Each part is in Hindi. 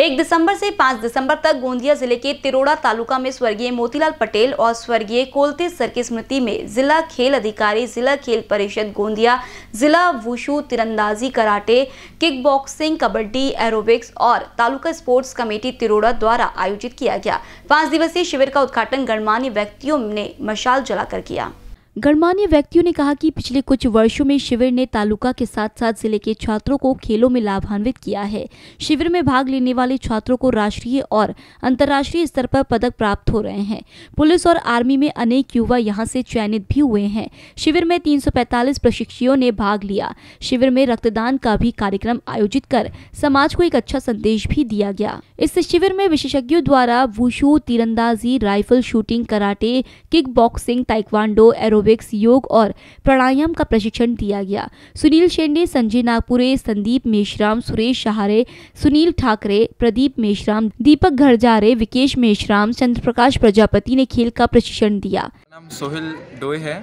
एक दिसंबर से पाँच दिसंबर तक गोंदिया ज़िले के तिरोड़ा तालुका में स्वर्गीय मोतीलाल पटेल और स्वर्गीय कोलते सर की स्मृति में जिला खेल अधिकारी, जिला खेल परिषद गोंदिया, जिला wushu तिरंदाजी karate kick boxing kabaddi, aerobics और तालुका स्पोर्ट्स कमेटी तिरोड़ा द्वारा आयोजित किया गया। पाँच दिवसीय शिविर का उद्घाटन गणमान्य व्यक्तियों ने मशाल जलाकर किया। गणमान्य व्यक्तियों ने कहा कि पिछले कुछ वर्षों में शिविर ने तालुका के साथ साथ ज़िले के छात्रों को खेलों में लाभान्वित किया है। शिविर में भाग लेने वाले छात्रों को राष्ट्रीय और अंतर्राष्ट्रीय स्तर पर पदक प्राप्त हो रहे हैं। पुलिस और आर्मी में अनेक युवा यहाँ से चयनित भी हुए हैं। शिविर में 345 प्रशिक्षियों ने भाग लिया। शिविर में रक्तदान का भी कार्यक्रम आयोजित कर समाज को एक अच्छा संदेश भी दिया गया। इस शिविर में विशेषज्ञों द्वारा वुशु, तीरंदाजी, rifle shooting, karate kick boxing taekwondo aerobics, योग और प्राणायाम का प्रशिक्षण दिया गया। सुनील शेंडे, संजय नागपुरे, संदीप मेश्राम, सुरेश सहारे सुनील ठाकरे, प्रदीप मेश्राम, दीपक घरजारे, विकेश मेश्राम चंद्र प्रकाश प्रजापति ने खेल का प्रशिक्षण दिया। नाम सोहेल डोए है।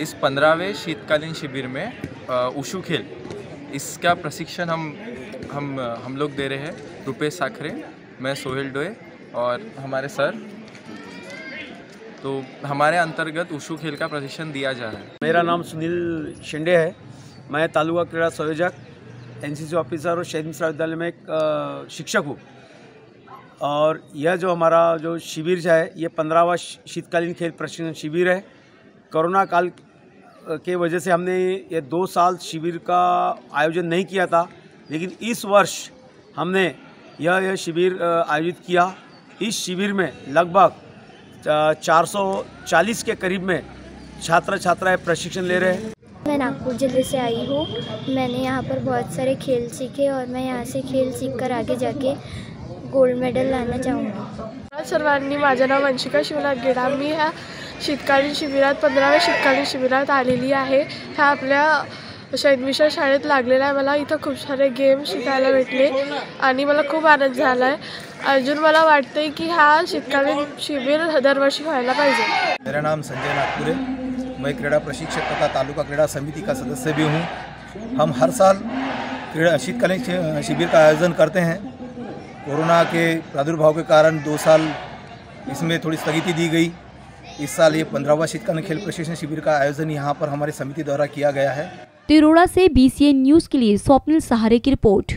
इस पंद्रहवें शीतकालीन शिविर में उशु खेल, इसका प्रशिक्षण हम हम हम लोग दे रहे हैं। रुपेश साखरे, मैं सोहेल डोए और हमारे सर तो हमारे अंतर्गत उशु खेल का प्रशिक्षण दिया जा रहा है। मेरा नाम सुनील शिंडे है। मैं तालुका क्रीड़ा संयोजक, एनसीसी ऑफिसर और शहीद मिश्रा विद्यालय में एक शिक्षक हूँ। और यह जो हमारा जो शिविर है, ये पंद्रहवा शीतकालीन खेल प्रशिक्षण शिविर है। कोरोना काल के वजह से हमने ये दो साल शिविर का आयोजन नहीं किया था, लेकिन इस वर्ष हमने यह यह शिविर आयोजित किया। इस शिविर में लगभग चार सौ चालीस के करीब में छात्र छात्राएँ प्रशिक्षण ले रहे हैं। मैं नागपुर ज़िले से आई हूँ। मैंने यहाँ पर बहुत सारे खेल सीखे और मैं यहाँ से खेल सीख कर आगे जाके गोल्ड मेडल लाना चाहूँगी। सर्वांनी माझं नाव वंशिका शिवनाथ गेडा. मी ह्या शीतकालीन शिबिरात पंधराव्या शीतकालीन शिबिरात आलेली आहे. ह्या आपल्या शहीद मिशन शाळेत लागलेला आहे. मला इथं खूप सारे गेम शिकायला भेटले आणि मला खूप आनंद झाला आहे अजून मला वाटतंय की हा शीतकालीन शिबिर दरवर्षी व्हायला पाहिजे. मेरा नाम संजय नागपुरे. मैं क्रीड़ा प्रशिक्षक तथा तालुका क्रीड़ा समिति का सदस्य भी हूँ। हम हर साल क्रीड़ा शीतकालीन शिविर का आयोजन करते हैं। कोरोना के प्रादुर्भाव के कारण दो साल इसमें थोड़ी स्थगिति दी गई। इस साल ये पंद्रहवा शीतकालीन खेल प्रशिक्षण शिविर का आयोजन यहाँ पर हमारी समिति द्वारा किया गया है। तिरोड़ा से बीसीएन न्यूज़ के लिए स्वप्निल सहारे की रिपोर्ट।